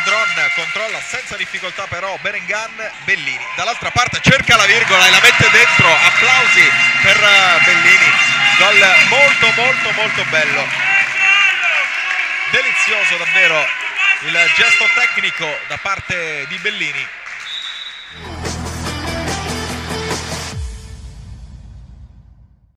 Pedron controlla senza difficoltà però Berengan Bellini. Dall'altra parte cerca la virgola e la mette dentro. Applausi per eh, Bellini. Gol molto molto molto bello. Delizioso davvero il gesto tecnico da parte di Bellini.